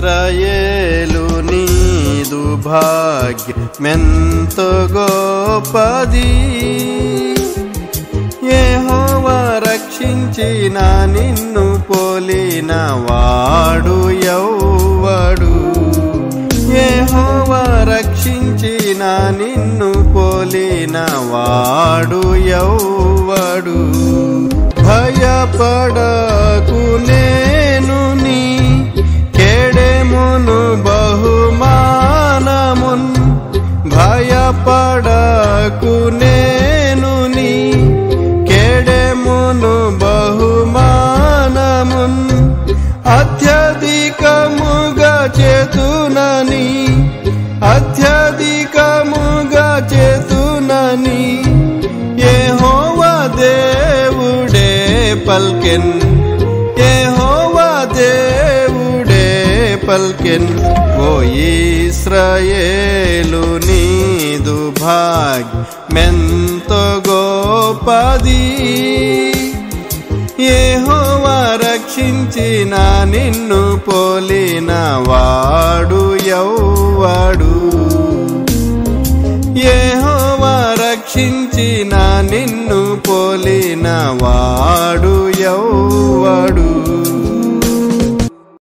ఇస్రాయేలు నీదు భాగ్యమెంతో గోపది. యెహోవా రక్షించిన నిన్ను పోలిన వాడు ఎవ్వడు. యెహోవా రక్షించిన నిన్ను పోలిన వాడు ఎవ్వడు. భయపడా భయపడకు నేను నీ కెడెమును బహుమానమున్ అత్యధికముగా చేతునని అత్యధికముగా చేతునని ఏ యెహోవా దేవుడే పల్కెన్ ఏ యెహోవా దేవుడే పల్కెన్. ఓ ఇస్రాయేలు భాగ్ భాగ్యమెంతో గోపది యెహోవా రక్షించిన నిన్ను పోలిన వాడు ఎవ్వడు యెహోవా రక్షించిన నిన్ను పోలిన వాడు